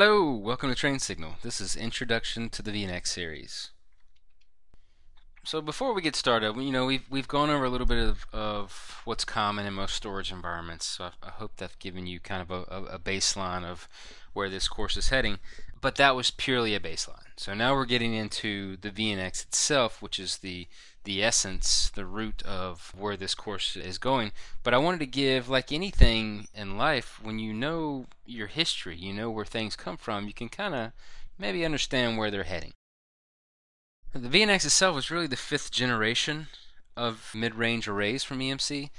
Hello, welcome to TrainSignal. This is Introduction to the VNX series. So before we get started, you know we've we've gone over a little bit of, of what's common in most storage environments. So I, I hope that's given you kind of a, a baseline of where this course is heading. But that was purely a baseline. So now we're getting into the VNX itself, which is the the essence, the root of where this course is going. But I wanted to give, like anything in life, when you know your history, you know where things come from, you can kind of maybe understand where they're heading. The VNX itself was really the fifth generation of mid-range arrays from EMC.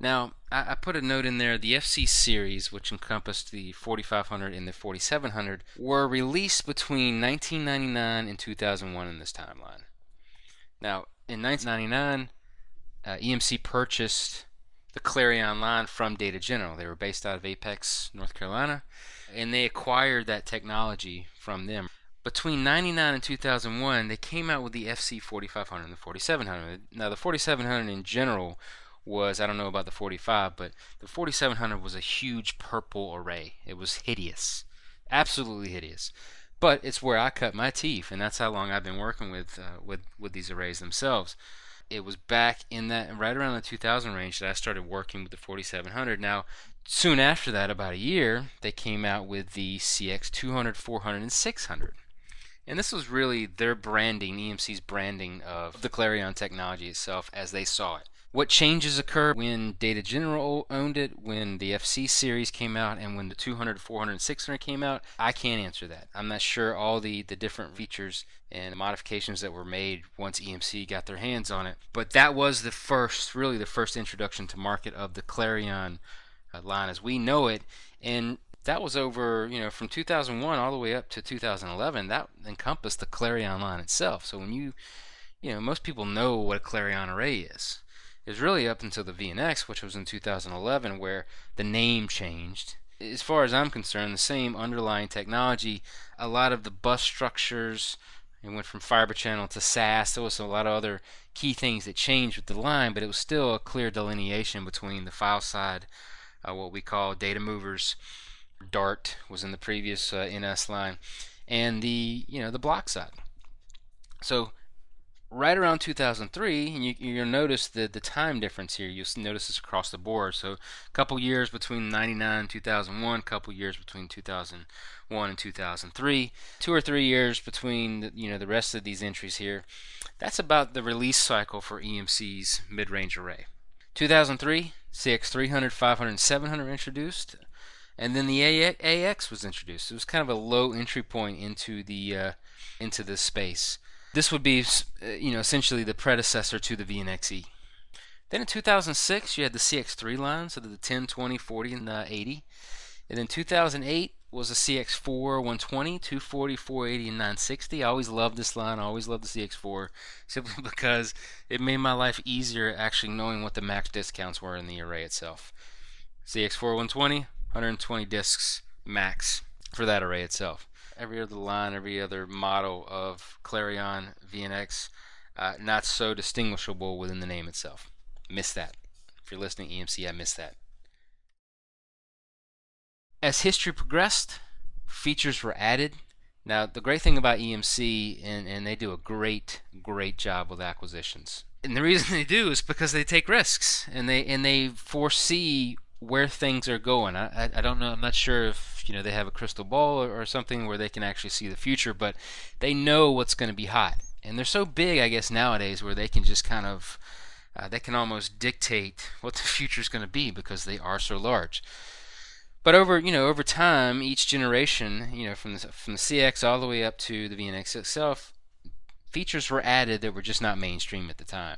Now, I, I, put a note in there, the FC series, which encompassed the 4500 and the 4700, were released between 1999 and 2001 in this timeline. Now, in 1999, uh, EMC purchased the CLARiiON line from Data General. They were based out of Apex, North Carolina, and they acquired that technology from them. Between 99 and 2001, they came out with the FC 4500 and the 4700. Now, the 4700 in general was, I don't know about the 45, but the 4700 was a huge purple array. It was hideous. Absolutely hideous. But it's where I cut my teeth, and that's how long I've been working with uh, with with these arrays themselves. It was back in that right around the 2000 range that I started working with the 4700. Now, soon after that, about a year, they came out with the CX 200, 400, and 600. And this was really their branding, EMC's branding of the CLARiiON technology itself as they saw it. What changes occurred when Data General owned it, when the FC series came out, and when the 200, 400, 600 came out? I can't answer that. I'm not sure all the, the different features and modifications that were made once EMC got their hands on it. But that was the first, really the first introduction to market of the CLARiiON uh, line as we know it. And that was over, you know, from 2001 all the way up to 2011. That encompassed the CLARiiON line itself. So when you, you know, most people know what a CLARiiON array is It was really up until the VNX, which was in 2011, where the name changed. As far as I'm concerned, the same underlying technology, a lot of the bus structures, it went from fiber channel to SAS. There was a lot of other key things that changed with the line, but it was still a clear delineation between the file side, uh, what we call data movers. Dart was in the previous uh, NS line, and the you know the block side. So right around 2003, and you, will notice the, the time difference here. You'll notice this across the board. So a couple years between 99 and 2001, a couple years between 2001 and 2003, two or three years between the, you know the rest of these entries here. That's about the release cycle for EMC's mid-range array. 2003, CX300, 500, 700 introduced. And then the AX was introduced. It was kind of a low entry point into the uh, into this space. This would be, uh, you know, essentially the predecessor to the VNXE. Then in 2006, you had the CX3 line, so the 10, 20, 40, and the 80. And then 2008 was the CX4 120, 240, 480, and 960. I always loved this line. I always loved the CX4 simply because it made my life easier actually knowing what the max discounts were in the array itself. CX4 120, 120 disks max for that array itself every other line, every other model of CLARiiON VNX, uh, not so distinguishable within the name itself. Miss that. If you're listening, EMC, I missed that. As history progressed, features were added. Now, the great thing about EMC, and, and they do a great, great job with acquisitions. And the reason they do is because they take risks and they and they foresee where things are going. I, I, don't know. I'm not sure if you know they have a crystal ball or, or something where they can actually see the future, but they know what's going to be hot. And they're so big, I guess nowadays, where they can just kind of uh, they can almost dictate what the future is going to be because they are so large. But over you know over time, each generation, you know from the from the CX all the way up to the VNX itself, features were added that were just not mainstream at the time.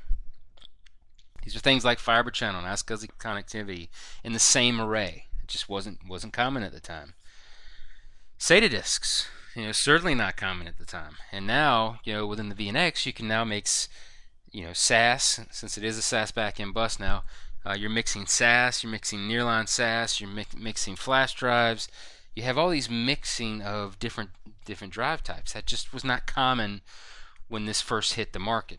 These are things like fiber channel and iSCSI connectivity in the same array. It just wasn't wasn't common at the time. SATA disks, you know, certainly not common at the time. And now, you know, within the VNX, you can now make, you know, SAS, since it is a SAS backend bus now, uh, you're mixing SAS, you're mixing nearline SAS, you're mi mixing flash drives. You have all these mixing of different different drive types. That just was not common when this first hit the market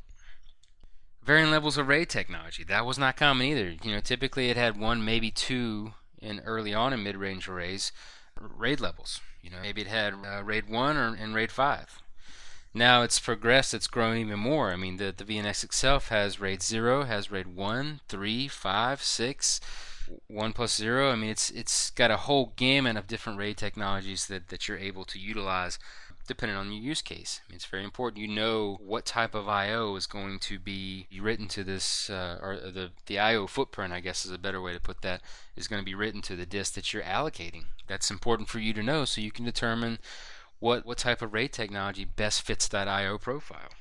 varying levels of array technology. That was not common either. You know, typically it had one, maybe two in early on in mid-range arrays. RAID levels. You know, maybe it had uh, RAID 1 or in RAID 5. Now it's progressed, it's grown even more. I mean, the, the VNX itself has RAID 0, has RAID 1, 3, 5, 6, 1 plus 0. I mean, it's it's got a whole gamut of different RAID technologies that, that you're able to utilize depending on your use case. I mean, it's very important you know what type of I/O is going to be written to this, uh, or the the I/O footprint, I guess is a better way to put that, is going to be written to the disk that you're allocating. That's important for you to know so you can determine what what type of RAID technology best fits that I/O profile.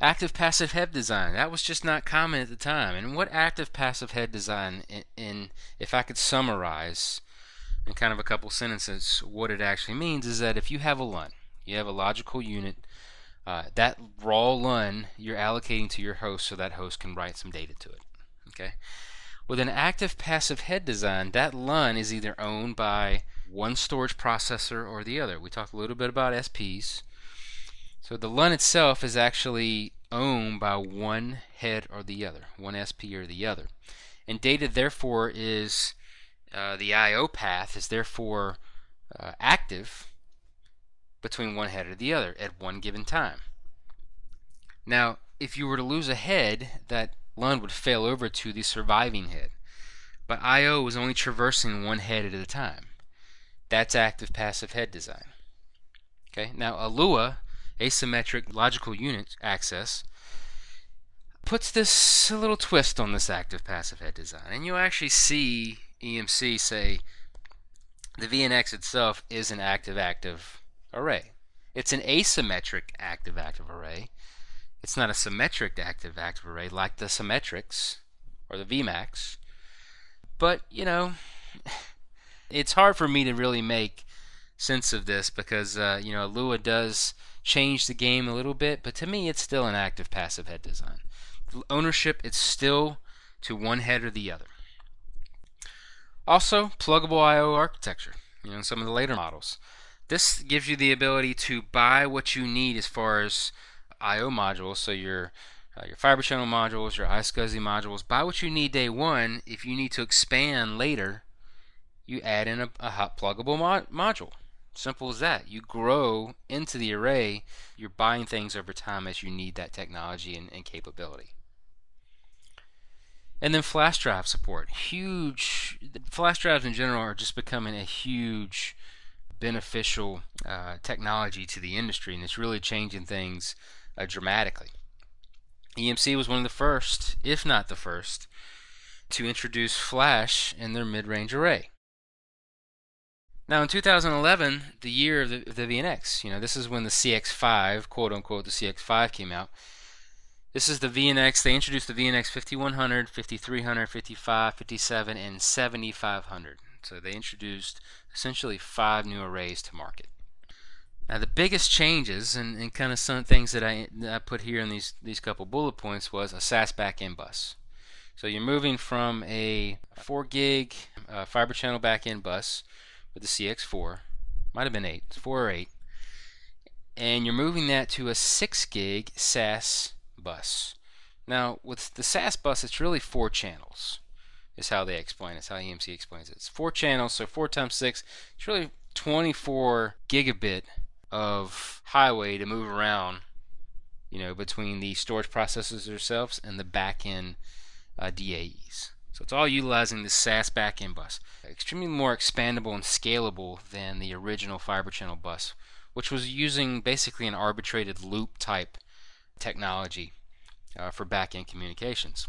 Active passive head design. That was just not common at the time. And what active passive head design in, in if I could summarize in kind of a couple sentences what it actually means is that if you have a LUN, you have a logical unit, uh, that raw LUN you're allocating to your host so that host can write some data to it. Okay. With an active passive head design, that LUN is either owned by one storage processor or the other. We talked a little bit about SPs. So the LUN itself is actually owned by one head or the other, one SP or the other. And data therefore is uh, the I/O path is therefore uh, active between one head or the other at one given time. Now, if you were to lose a head, that LUN would fail over to the surviving head. But I/O is only traversing one head at a time. That's active passive head design. Okay. Now, ALUA, asymmetric logical unit access, puts this a little twist on this active passive head design, and you'll actually see EMC say the VNX itself is an active-active array. It's an asymmetric active-active array. It's not a symmetric active-active array like the Symmetrix or the VMAX. But, you know, it's hard for me to really make sense of this because, uh, you know, ALUA does change the game a little bit, but to me it's still an active passive head design. Ownership, it's still to one head or the other. Also, pluggable I/O architecture. You know, some of the later models. This gives you the ability to buy what you need as far as I/O modules. So your uh, your fiber channel modules, your iSCSI modules. Buy what you need day one. If you need to expand later, you add in a, a hot pluggable module. Simple as that. You grow into the array. You're buying things over time as you need that technology and, and capability. And then flash drive support. Huge. Flash drives in general are just becoming a huge beneficial uh, technology to the industry, and it's really changing things uh, dramatically. EMC was one of the first, if not the first, to introduce flash in their mid-range array. Now, in 2011, the year of the, the VNX, you know, this is when the CX5, quote unquote, the CX5 came out. This is the VNX. They introduced the VNX 5100, 5300, 55, 57, and 7500. So they introduced essentially five new arrays to market. Now the biggest changes and, and kind of some things that I, that I put here in these these couple bullet points was a SAS backend bus. So you're moving from a 4 gig uh, fiber channel backend bus with the CX4, might have been 8, 4 or 8, and you're moving that to a 6 gig SAS bus. Now, with the SAS bus, it's really four channels, is how they explain it. It's how EMC explains it. It's four channels, so 4 times 6, it's really 24 gigabit of highway to move around, you know, between the storage processors themselves and the back-end uh, DAEs. So it's all utilizing the SAS back-end bus. Extremely more expandable and scalable than the original fiber channel bus, which was using basically an arbitrated loop type technology uh, for back-end communications.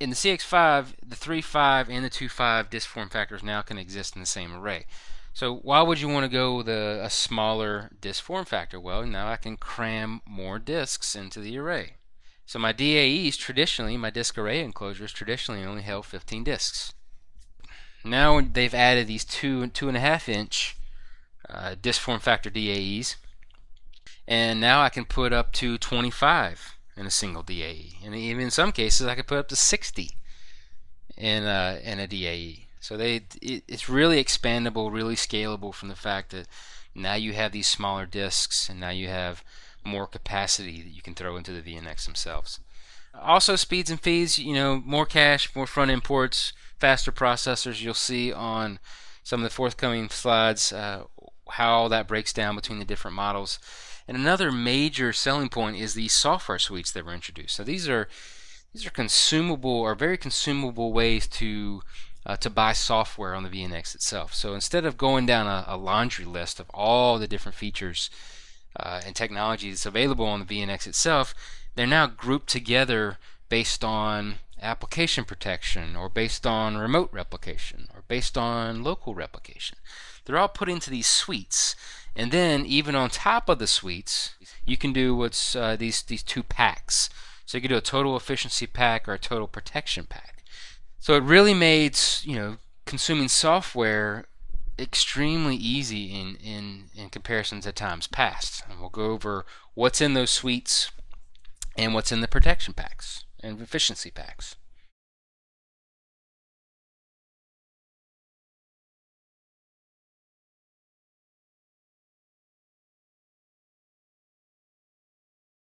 In the CX5, the 3.5 and the 2.5 disk form factors now can exist in the same array. So why would you want to go with a, a smaller disk form factor? Well, now I can cram more disks into the array. So my DAEs traditionally, my disk array enclosures traditionally only held 15 disks. Now they've added these two two and a half inch uh, disk form factor DAEs, and now I can put up to 25 in a single DAE, and even in some cases I could put up to 60 in a, in a DAE. So they it, it's really expandable, really scalable from the fact that now you have these smaller disks, and now you have more capacity that you can throw into the VNX themselves. Also, speeds and feeds, you know, more cache, more front end ports, faster processors. You'll see on some of the forthcoming slides, uh, how that breaks down between the different models. And another major selling point is the software suites that were introduced. So these are these are consumable or very consumable ways to uh, to buy software on the VNX itself. So instead of going down a, a laundry list of all the different features uh, and technologies available on the VNX itself, they're now grouped together based on application protection or based on remote replication or based on local replication. They're all put into these suites. And then even on top of the suites, you can do what's uh, these these two packs. So you can do a total efficiency pack or a total protection pack. So it really made you know consuming software extremely easy in, in, in comparison to times past. And we'll go over what's in those suites and what's in the protection packs and efficiency packs.